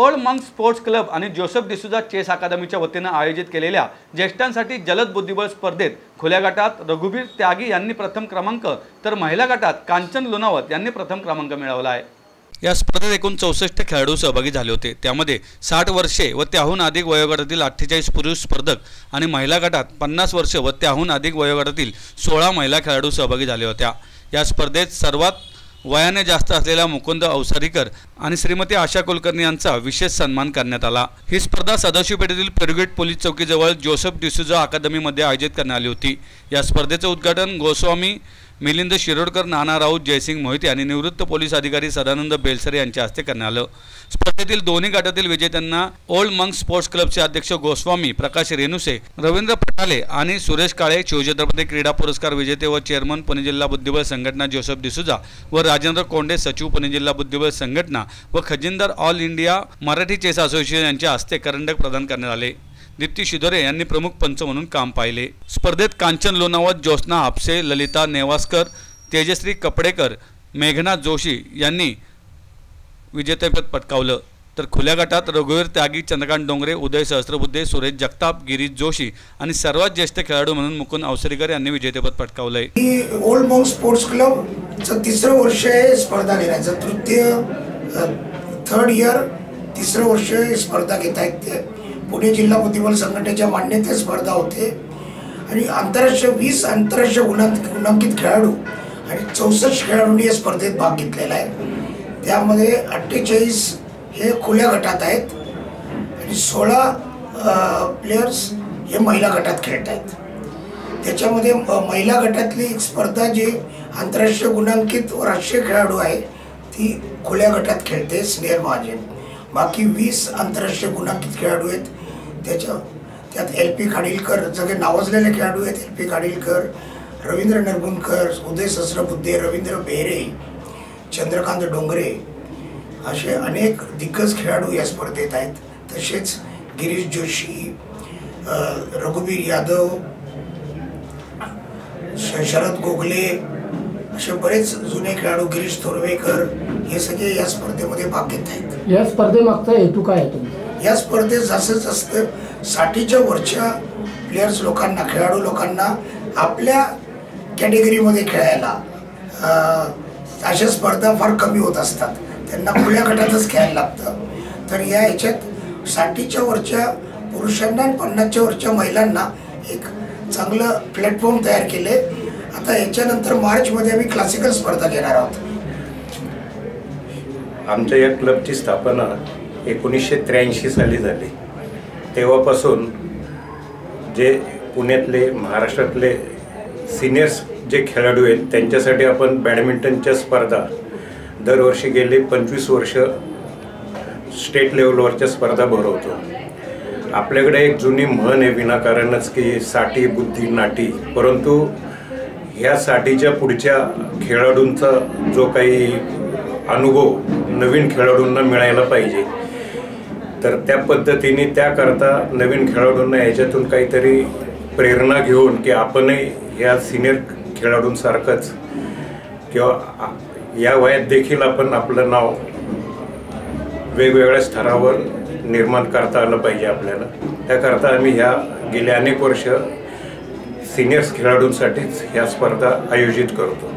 Old मंग sports club आणि Joseph D'Souza chess अकादमीच्या वतीनं आयोजित केलेल्या ज्येष्ठांसाठी जलद बुद्धिबळ स्पर्धेत खुल्या गटात रघुबीर त्यागी यांनी प्रथम क्रमांक तर महिला गटात कांचन लोणावत यांनी प्रथम क्रमांक मिळवला आहे. या स्पर्धेत एकूण चौसष्ट खेळाडू सहभागी झाले होते. त्यामध्ये साठ वर्षे व त्याहून अधिक वयोगटातील अठ्ठेचाळीस पुरुष स्पर्धक आणि महिला गटात पन्नास वर्षे व त्याहून अधिक वयोगटातील सोळा महिला खेळाडू सहभागी झाले होत्या. या स्पर्धेत सर्वात वयाने जास्त असलेला मुकुंद अवसारीकर आणि श्रीमती आशा कुलकर्णी यांचा विशेष सन्मान करण्यात आला. ही स्पर्धा सदाशिव पेठेतील पेरुगेट पोलीस चौकीजवळ जोसेफ डिसुजा अकादमीमध्ये आयोजित करण्यात आली होती. या स्पर्धेचं उद्घाटन गोस्वामी मिलिंद शिरोडकर नाना राऊत जयसिंग मोहिते आणि निवृत्त पोलीस अधिकारी सदानंद बेलसरे यांच्या हस्ते करण्यात आलं. स्पर्धेतील दोन्ही गटातील विजेत्यांना ओल्ड मंग स्पोर्ट्स क्लबचे अध्यक्ष गोस्वामी प्रकाश रेणुसे रवींद्र पटाले आणि सुरेश काळे शिवछत्रपती क्रीडा पुरस्कार विजेते व चेअरमन पुणे जिल्हा बुद्धिबळ संघटना जोसेफ डिसुजा व राजेंद्र कोंडे सचिव पुणे जिल्हा बुद्धिबळ संघटना व खजिनदार all India Marathi chess association यांच्या हस्ते करंडक प्रदान करण्यात आले. दीप्ती शिदोरे यांनी प्रमुख पंच म्हणून काम पाहिले. स्पर्धेत कांचन लोणावत ज्योत्ना आपसे ललिता नेवासकर तेजश्री कपडेकर मेघना जोशी यांनी विजेतेपद पटकावलं. तर खुल्या गटात रघुवीर त्यागी चंद्रकांत डोंगरे उदय सहस्रबुद्धे सुरेश जगताप गिरीश जोशी आणि सर्वात ज्येष्ठ खेळाडू म्हणून मुकुंद अवसरीकर यांनी विजेतेपद पटकावलंय. ओल्ड मॉंग स्पोर्ट्स क्लबचं तिसरं वर्ष आहे स्पर्धा घेण्याचं तृतीय थर्ड इयर तिसरं वर्ष स्पर्धा घेत आहेत पुणे जिल्हा बुद्धिबळ संघटनेच्या मान्यते स्पर्धा होते. आणि आंतरराष्ट्रीय वीस आंतरराष्ट्रीय गुणांक गुणांकित खेळाडू आणि चौसष्ट खेळाडूंनी या स्पर्धेत भाग घेतलेला आहे. त्यामध्ये अठ्ठेचाळीस हे खुल्या गटात आहेत आणि सोळा प्लेयर्स हे महिला गटात खेळत आहेत. त्याच्यामध्ये म- महिला गटातली एक स्पर्धा जी आंतरराष्ट्रीय गुणांकित व राष्ट्रीय खेळाडू आहे ती खुल्या गटात खेळते स्नेहल महाजन. बाकी वीस आंतरराष्ट्रीय गुणांकित खेळाडू आहेत. त्याच्या त्यात एल पी खाडीलकर सगळे नावाजलेले खेळाडू आहेत. एल पी खाडीलकर रवींद्र नरगुणकर उदय सहस्रबुद्धे रवींद्र बेहरे चंद्रकांत डोंगरे असे अनेक दिग्गज खेळाडू या स्पर्धेत आहेत. तसेच गिरीश जोशी रघुवीर यादव शरद गोगले असे बरेच जुने खेळाडू गिरीश थोरवेकर हे सगळे या स्पर्धेमध्ये भाग घेत आहेत. या स्पर्धेमागचा हेतू काय आहे या स्पर्धेत असंच असतं साठीच्या वरच्या प्लेयर्स लोकांना खेळाडू लोकांना आपल्या कॅटेगरीमध्ये खेळायला अशा स्पर्धा फार कमी होत असतात. त्यांना खुल्या गटातच खेळायला लागतं. तर या ह्याच्यात साठीच्या वरच्या पुरुषांना आणि पन्नासच्या वरच्या महिलांना एक चांगलं प्लॅटफॉर्म तयार केले आता याच्यानंतर मार्चमध्ये आम्ही क्लासिकल स्पर्धा घेणार आहोत. आमच्या या क्लबची स्थापना एकोणीसशे त्र्याऐंशी साली झाली. तेव्हापासून जे पुण्यातले महाराष्ट्रातले सिनियर्स जे खेळाडू आहेत त्यांच्यासाठी आपण बॅडमिंटनच्या स्पर्धा दरवर्षी गेले पंचवीस वर्ष स्टेट लेवलवरच्या स्पर्धा भरवतो. आपल्याकडे एक जुनी म्हण आहे विनाकारणच की साठी बुद्धी नाटी. परंतु ह्यासाठीच्या पुढच्या खेळाडूंचा जो काही अनुभव नवीन खेळाडूंना मिळायला पाहिजे. तर त्या पद्धतीने त्याकरता नवीन खेळाडूंना याच्यातून काहीतरी प्रेरणा घेऊन की आपणही या सिनियर खेळाडूंसारखंच किंवा या वयात देखील आपण आपलं नाव वेगवेगळ्या स्तरावर निर्माण करता आलं पाहिजे आपल्याला. त्याकरता आम्ही ह्या गेल्या अनेक वर्ष सिनियर्स खेळाडूंसाठीच ह्या स्पर्धा आयोजित करतो.